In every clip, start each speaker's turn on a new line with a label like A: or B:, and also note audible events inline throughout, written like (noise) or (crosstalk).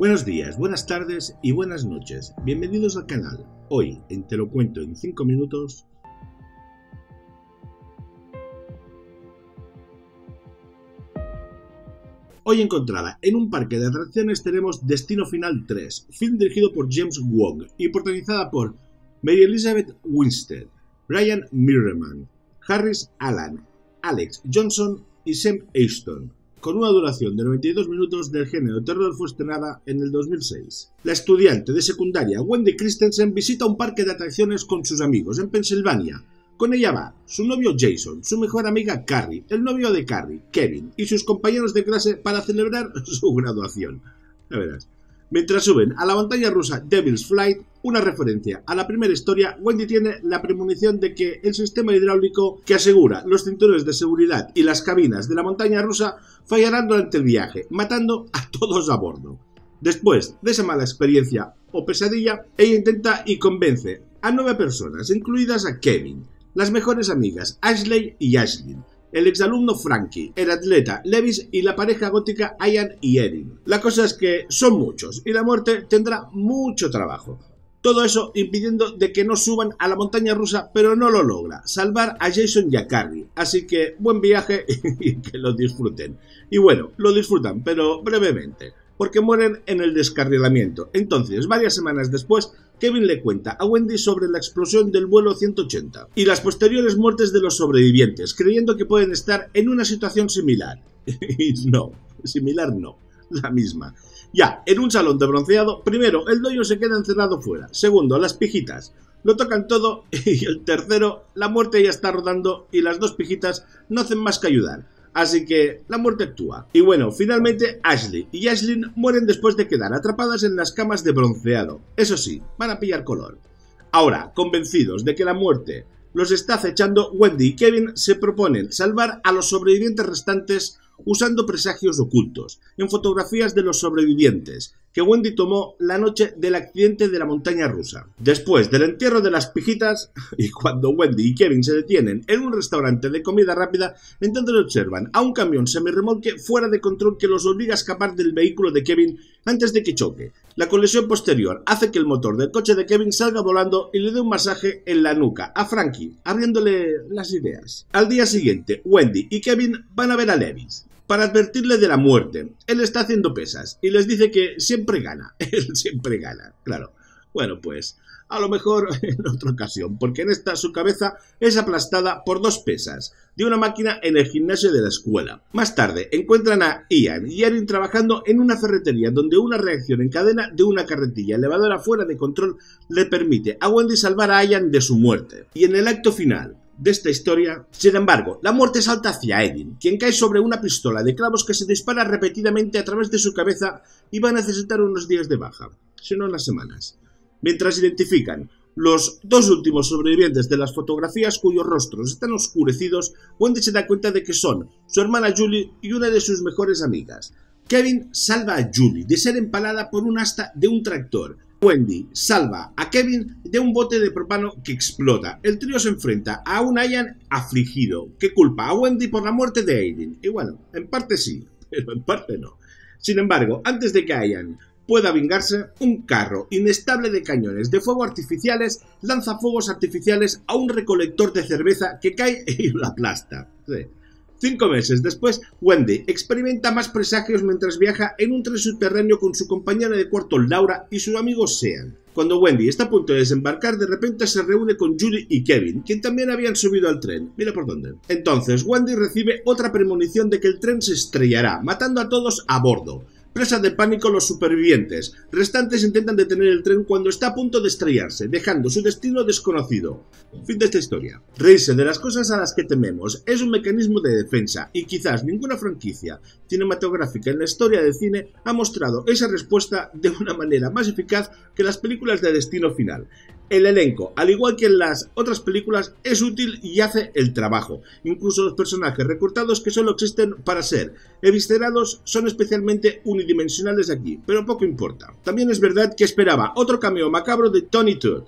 A: Buenos días, buenas tardes y buenas noches. Bienvenidos al canal. Hoy, en Te lo cuento en 5 minutos, Hoy encontrada en un parque de atracciones tenemos Destino Final 3, film dirigido por James Wong y protagonizada por Mary Elizabeth Winstead, Brian Mirreman, Harris Allen, Alex Johnson y Sam Ashton, con una duración de 92 minutos del género terror fue estrenada en el 2006. La estudiante de secundaria Wendy Christensen visita un parque de atracciones con sus amigos en Pensilvania. Con ella va su novio Jason, su mejor amiga Carrie, el novio de Carrie, Kevin, y sus compañeros de clase para celebrar (laughs) su graduación. Mientras suben a la montaña rusa Devil's Flight, una referencia a la primera historia, Wendy tiene la premonición de que el sistema hidráulico que asegura los cinturones de seguridad y las cabinas de la montaña rusa fallarán durante el viaje, matando a todos a bordo. Después de esa mala experiencia o pesadilla, ella intenta y convence a nueve personas, incluidas a Kevin, las mejores amigas Ashley y Ashlyn, el exalumno Frankie, el atleta Levis y la pareja gótica Ian y Erin. La cosa es que son muchos y la muerte tendrá mucho trabajo. Todo eso impidiendo de que no suban a la montaña rusa, pero no lo logra. Salvar a Jason y a Carrie. Así que buen viaje (laughs) y que lo disfruten. Y bueno, lo disfrutan, pero brevemente porque mueren en el descarrilamiento. Entonces, varias semanas después, Kevin le cuenta a Wendy sobre la explosión del vuelo 180 y las posteriores muertes de los sobrevivientes, creyendo que pueden estar en una situación similar. (laughs) y no, similar no, la misma. Ya, en un salón de bronceado, primero, el doyo se queda encerrado fuera. Segundo, las pijitas. Lo tocan todo (laughs) y el tercero, la muerte ya está rodando y las dos pijitas no hacen más que ayudar. Así que la muerte actúa. Y bueno, finalmente Ashley y Ashlyn mueren después de quedar atrapadas en las camas de bronceado. Eso sí, van a pillar color. Ahora, convencidos de que la muerte los está acechando, Wendy y Kevin se proponen salvar a los sobrevivientes restantes usando presagios ocultos, en fotografías de los sobrevivientes, que Wendy tomó la noche del accidente de la montaña rusa. Después del entierro de las pijitas, (laughs) y cuando Wendy y Kevin se detienen en un restaurante de comida rápida, entonces observan a un camión semirremolque fuera de control que los obliga a escapar del vehículo de Kevin antes de que choque. La colisión posterior hace que el motor del coche de Kevin salga volando y le dé un masaje en la nuca a Frankie, abriéndole las ideas. Al día siguiente, Wendy y Kevin van a ver a Levis para advertirle de la muerte. Él está haciendo pesas y les dice que siempre gana. (laughs) Él siempre gana, claro. Bueno, pues a lo mejor (laughs) en otra ocasión, porque en esta su cabeza es aplastada por dos pesas de una máquina en el gimnasio de la escuela. Más tarde encuentran a Ian y Erin trabajando en una ferretería donde una reacción en cadena de una carretilla elevadora fuera de control le permite a Wendy salvar a Ian de su muerte. Y en el acto final, de esta historia. Sin embargo, la muerte salta hacia Edin, quien cae sobre una pistola de clavos que se dispara repetidamente a través de su cabeza y va a necesitar unos días de baja, si no unas semanas. Mientras identifican los dos últimos sobrevivientes de las fotografías cuyos rostros están oscurecidos, Wendy se da cuenta de que son su hermana Julie y una de sus mejores amigas. Kevin salva a Julie de ser empalada por un asta de un tractor Wendy salva a Kevin de un bote de propano que explota. El trío se enfrenta a un Ian afligido que culpa a Wendy por la muerte de Aiden. Y bueno, en parte sí, (laughs) pero en parte no. Sin embargo, antes de que Ian pueda vengarse, un carro inestable de cañones de fuego artificiales lanza fuegos artificiales a un recolector de cerveza que cae (laughs) y lo aplasta. Cinco meses después, Wendy experimenta más presagios mientras viaja en un tren subterráneo con su compañera de cuarto Laura y su amigo Sean. Cuando Wendy está a punto de desembarcar, de repente se reúne con Julie y Kevin, quien también habían subido al tren. Mira por dónde. Entonces, Wendy recibe otra premonición de que el tren se estrellará, matando a todos a bordo. Presa de pánico los supervivientes. Restantes intentan detener el tren cuando está a punto de estrellarse, dejando su destino desconocido. Fin de esta historia. Reírse de las cosas a las que tememos es un mecanismo de defensa y quizás ninguna franquicia cinematográfica en la historia del cine ha mostrado esa respuesta de una manera más eficaz que las películas de destino final. El elenco, al igual que en las otras películas, es útil y hace el trabajo. Incluso los personajes recortados que solo existen para ser eviscerados son especialmente unidimensionales aquí, pero poco importa. También es verdad que esperaba otro cameo macabro de Tony Todd,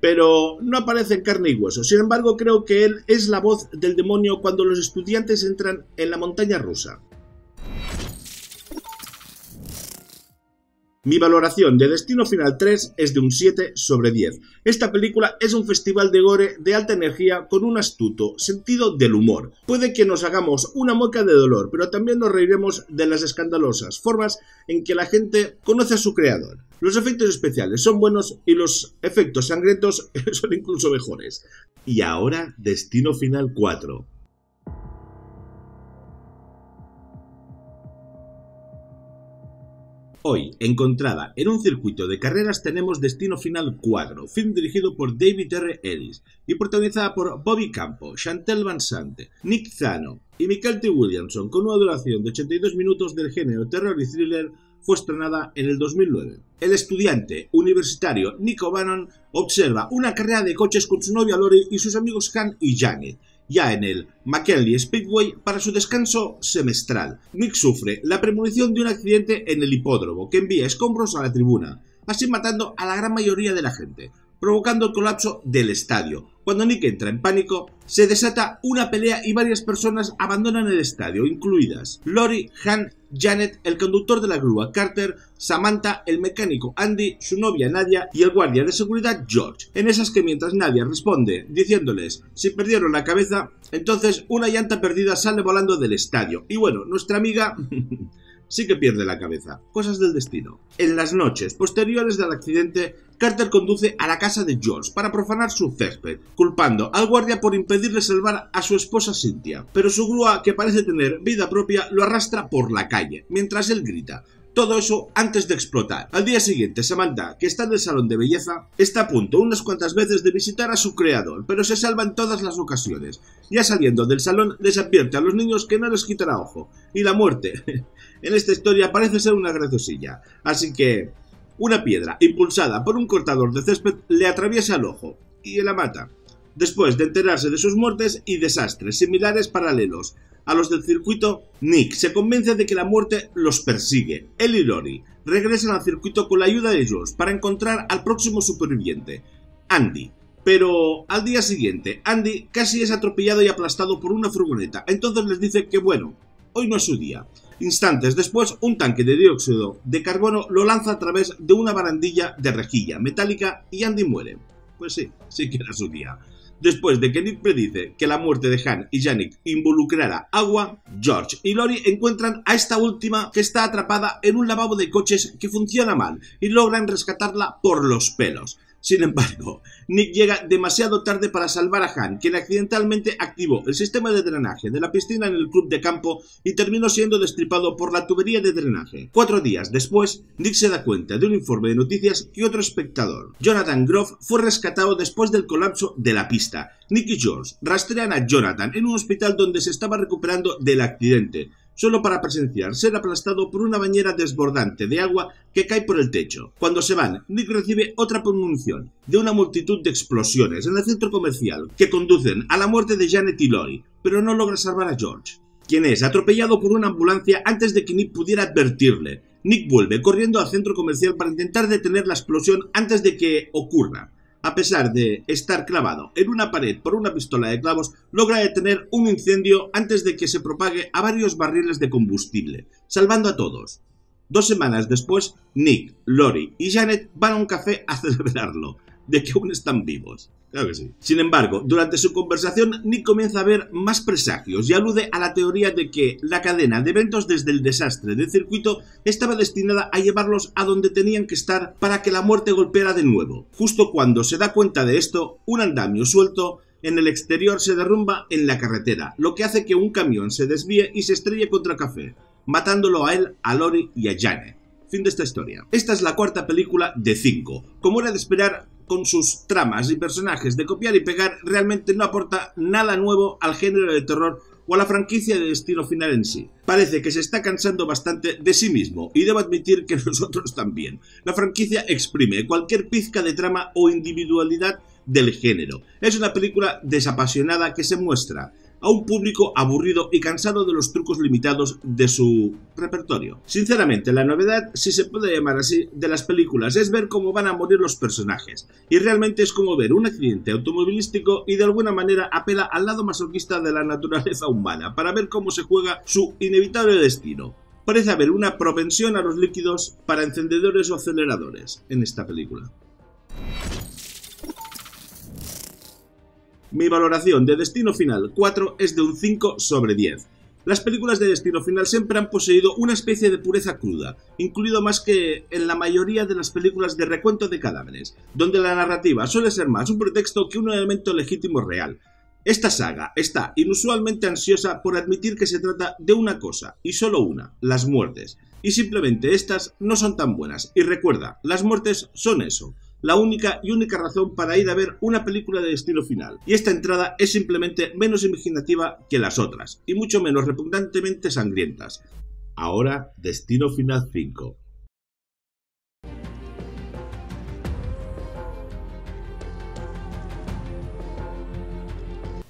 A: pero no aparece en carne y hueso. Sin embargo, creo que él es la voz del demonio cuando los estudiantes entran en la montaña rusa. Mi valoración de Destino Final 3 es de un 7 sobre 10. Esta película es un festival de gore de alta energía con un astuto sentido del humor. Puede que nos hagamos una mueca de dolor, pero también nos reiremos de las escandalosas formas en que la gente conoce a su creador. Los efectos especiales son buenos y los efectos sangrientos (laughs) son incluso mejores. Y ahora Destino Final 4. Hoy, encontrada en un circuito de carreras, tenemos Destino Final 4, film dirigido por David R. Ellis y protagonizada por Bobby Campo, Chantel Van Sante, Nick Zano y Michael T. Williamson, con una duración de 82 minutos del género terror y thriller, fue estrenada en el 2009. El estudiante universitario Nick O'Bannon observa una carrera de coches con su novia Lori y sus amigos Han y Janet, ya en el McKinley Speedway para su descanso semestral. Nick sufre la premonición de un accidente en el hipódromo que envía escombros a la tribuna, así matando a la gran mayoría de la gente provocando el colapso del estadio. Cuando Nick entra en pánico, se desata una pelea y varias personas abandonan el estadio, incluidas Lori, Han, Janet, el conductor de la grúa Carter, Samantha, el mecánico Andy, su novia Nadia y el guardia de seguridad George. En esas que mientras Nadia responde diciéndoles si perdieron la cabeza, entonces una llanta perdida sale volando del estadio. Y bueno, nuestra amiga (laughs) sí que pierde la cabeza. Cosas del destino. En las noches posteriores del accidente, Carter conduce a la casa de George para profanar su césped, culpando al guardia por impedirle salvar a su esposa Cynthia. Pero su grúa, que parece tener vida propia, lo arrastra por la calle, mientras él grita. Todo eso antes de explotar. Al día siguiente, Samantha, que está en el salón de belleza, está a punto unas cuantas veces de visitar a su creador, pero se salva en todas las ocasiones. Ya saliendo del salón, les advierte a los niños que no les quitará ojo. Y la muerte, (laughs) en esta historia parece ser una graciosilla. Así que, una piedra impulsada por un cortador de césped le atraviesa el ojo y la mata. Después de enterarse de sus muertes y desastres similares paralelos a los del circuito, Nick se convence de que la muerte los persigue. Él y Lori regresan al circuito con la ayuda de ellos para encontrar al próximo superviviente, Andy. Pero al día siguiente, Andy casi es atropellado y aplastado por una furgoneta. Entonces les dice que bueno, hoy no es su día. Instantes después, un tanque de dióxido de carbono lo lanza a través de una barandilla de rejilla metálica y Andy muere. Pues sí, sí que era su día. Después de que Nick predice que la muerte de Han y Janik involucrará agua, George y Lori encuentran a esta última que está atrapada en un lavabo de coches que funciona mal y logran rescatarla por los pelos. Sin embargo, Nick llega demasiado tarde para salvar a Han, quien accidentalmente activó el sistema de drenaje de la piscina en el club de campo y terminó siendo destripado por la tubería de drenaje. Cuatro días después, Nick se da cuenta de un informe de noticias que otro espectador, Jonathan Groff, fue rescatado después del colapso de la pista. Nick y George rastrean a Jonathan en un hospital donde se estaba recuperando del accidente solo para presenciar ser aplastado por una bañera desbordante de agua que cae por el techo. Cuando se van, Nick recibe otra premonición de una multitud de explosiones en el centro comercial que conducen a la muerte de Janet y Lori, pero no logra salvar a George, quien es atropellado por una ambulancia antes de que Nick pudiera advertirle. Nick vuelve corriendo al centro comercial para intentar detener la explosión antes de que ocurra a pesar de estar clavado en una pared por una pistola de clavos, logra detener un incendio antes de que se propague a varios barriles de combustible, salvando a todos. Dos semanas después, Nick, Lori y Janet van a un café a (laughs) celebrarlo, de que aún están vivos. Claro que sí. Sin embargo, durante su conversación, Nick comienza a ver más presagios y alude a la teoría de que la cadena de eventos desde el desastre del circuito estaba destinada a llevarlos a donde tenían que estar para que la muerte golpeara de nuevo. Justo cuando se da cuenta de esto, un andamio suelto en el exterior se derrumba en la carretera, lo que hace que un camión se desvíe y se estrelle contra café, matándolo a él, a Lori y a Janet. Fin de esta historia. Esta es la cuarta película de 5. Como era de esperar, con sus tramas y personajes de copiar y pegar, realmente no aporta nada nuevo al género de terror o a la franquicia de Destino Final en sí. Parece que se está cansando bastante de sí mismo, y debo admitir que (laughs) nosotros también. La franquicia exprime cualquier pizca de trama o individualidad del género. Es una película desapasionada que se muestra a un público aburrido y cansado de los trucos limitados de su repertorio. Sinceramente, la novedad, si se puede llamar así, de las películas es ver cómo van a morir los personajes, y realmente es como ver un accidente automovilístico y de alguna manera apela al lado masoquista de la naturaleza humana para ver cómo se juega su inevitable destino. parece haber una propensión a los líquidos para encendedores o aceleradores en esta película. Mi valoración de Destino Final 4 es de un 5 sobre 10. Las películas de Destino Final siempre han poseído una especie de pureza cruda, incluido más que en la mayoría de las películas de recuento de cadáveres, donde la narrativa suele ser más un pretexto que un elemento legítimo real. Esta saga está inusualmente ansiosa por admitir que se trata de una cosa, y solo una, las muertes, y simplemente estas no son tan buenas, y recuerda, las muertes son eso, la única y única razón para ir a ver una película de destino final. Y esta entrada es simplemente menos imaginativa que las otras, y mucho menos repugnantemente sangrientas. Ahora, Destino Final 5.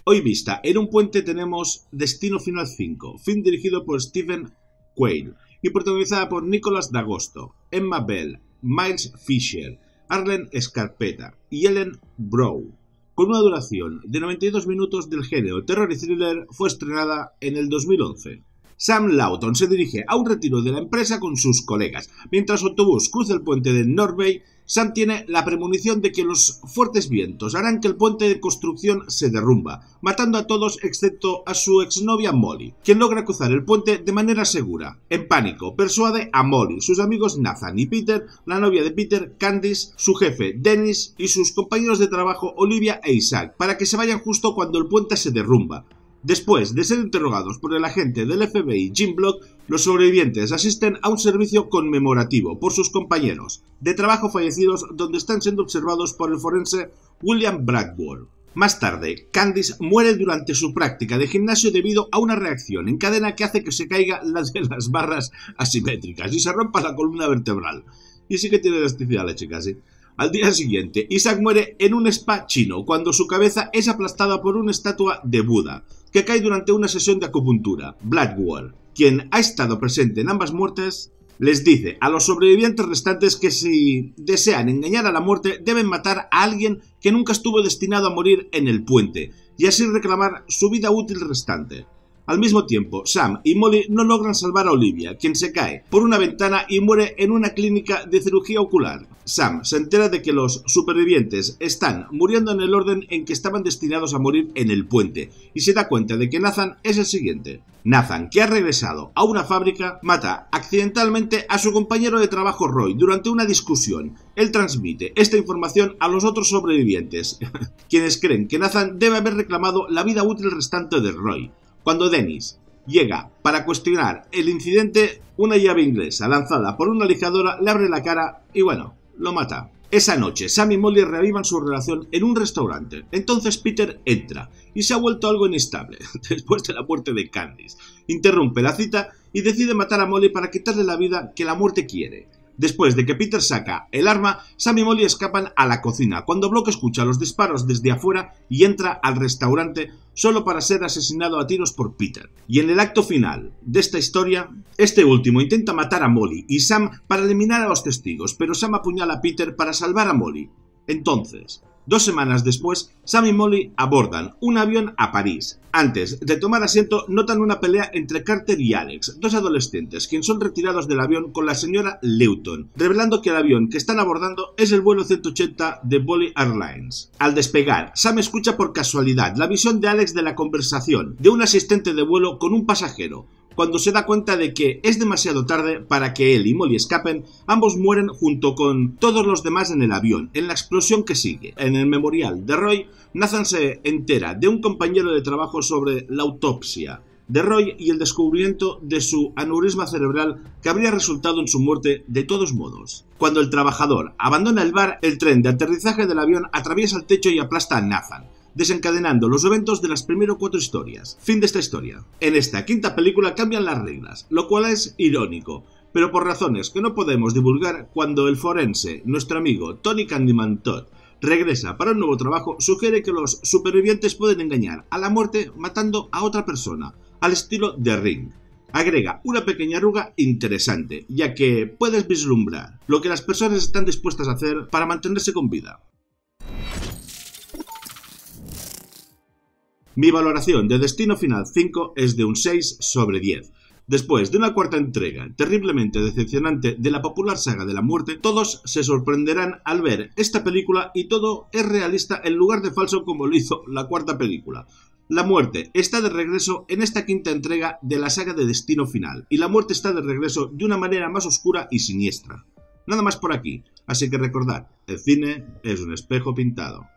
A: Hoy vista, en un puente tenemos Destino Final 5, film dirigido por Stephen Quayle y protagonizada por Nicolas D'Agosto, Emma Bell, Miles Fisher, Arlen Scarpetta y Ellen Brow. Con una duración de 92 minutos del género terror y thriller, fue estrenada en el 2011. Sam Lawton se dirige a un retiro de la empresa con sus colegas. Mientras autobús cruza el puente de North Bay, Sam tiene la premonición de que los fuertes vientos harán que el puente de construcción se derrumba, matando a todos excepto a su exnovia Molly, quien logra cruzar el puente de manera segura. En pánico, persuade a Molly, sus amigos Nathan y Peter, la novia de Peter, Candice, su jefe Dennis y sus compañeros de trabajo Olivia e Isaac, para que se vayan justo cuando el puente se derrumba. Después de ser interrogados por el agente del FBI Jim Block, los sobrevivientes asisten a un servicio conmemorativo por sus compañeros de trabajo fallecidos donde están siendo observados por el forense William Bradford. Más tarde, Candice muere durante su práctica de gimnasio debido a una reacción en cadena que hace que se caiga las de las barras asimétricas y se rompa la columna vertebral. Y sí que tiene elasticidad la chica, sí. Al día siguiente, Isaac muere en un spa chino cuando su cabeza es aplastada por una estatua de Buda, que cae durante una sesión de acupuntura. Blackwood, quien ha estado presente en ambas muertes, les dice a los sobrevivientes restantes que si desean engañar a la muerte deben matar a alguien que nunca estuvo destinado a morir en el puente y así reclamar su vida útil restante. Al mismo tiempo, Sam y Molly no logran salvar a Olivia, quien se cae por una ventana y muere en una clínica de cirugía ocular. Sam se entera de que los supervivientes están muriendo en el orden en que estaban destinados a morir en el puente, y se da cuenta de que Nathan es el siguiente. Nathan, que ha regresado a una fábrica, mata accidentalmente a su compañero de trabajo Roy durante una discusión. Él transmite esta información a los otros sobrevivientes, (laughs) quienes creen que Nathan debe haber reclamado la vida útil restante de Roy. Cuando Dennis llega para cuestionar el incidente, una llave inglesa lanzada por una lijadora le abre la cara y bueno, lo mata. Esa noche, Sam y Molly reavivan su relación en un restaurante. Entonces Peter entra y se ha vuelto algo inestable (laughs) después de la muerte de Candice. Interrumpe la cita y decide matar a Molly para quitarle la vida que la muerte quiere. Después de que Peter saca el arma, Sam y Molly escapan a la cocina, cuando Block escucha los disparos desde afuera y entra al restaurante solo para ser asesinado a tiros por Peter. Y en el acto final de esta historia, este último intenta matar a Molly y Sam para eliminar a los testigos, pero Sam apuñala a Peter para salvar a Molly. Entonces, Dos semanas después, Sam y Molly abordan un avión a París. Antes de tomar asiento, notan una pelea entre Carter y Alex, dos adolescentes, quienes son retirados del avión con la señora Lewton, revelando que el avión que están abordando es el vuelo 180 de Bolly Airlines. Al despegar, Sam escucha por casualidad la visión de Alex de la conversación de un asistente de vuelo con un pasajero, cuando se da cuenta de que es demasiado tarde para que él y Molly escapen, ambos mueren junto con todos los demás en el avión, en la explosión que sigue. En el memorial de Roy, Nathan se entera de un compañero de trabajo sobre la autopsia de Roy y el descubrimiento de su aneurisma cerebral que habría resultado en su muerte de todos modos. Cuando el trabajador abandona el bar, el tren de aterrizaje del avión atraviesa el techo y aplasta a Nathan desencadenando los eventos de las primeras cuatro historias. Fin de esta historia. En esta quinta película cambian las reglas, lo cual es irónico, pero por razones que no podemos divulgar, cuando el forense, nuestro amigo Tony Candyman Todd, regresa para un nuevo trabajo, sugiere que los supervivientes pueden engañar a la muerte matando a otra persona, al estilo de Ring. Agrega una pequeña arruga interesante, ya que puedes vislumbrar lo que las personas están dispuestas a hacer para mantenerse con vida. Mi valoración de Destino Final 5 es de un 6 sobre 10. Después de una cuarta entrega terriblemente decepcionante de la popular saga de la muerte, todos se sorprenderán al ver esta película y todo es realista en lugar de falso como lo hizo la cuarta película. La muerte está de regreso en esta quinta entrega de la saga de Destino Final, y la muerte está de regreso de una manera más oscura y siniestra. Nada más por aquí, así que recordad, el cine es un espejo pintado.